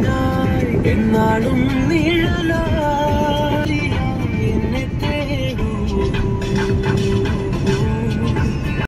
തണലായി എന്നാളും നിഴലായി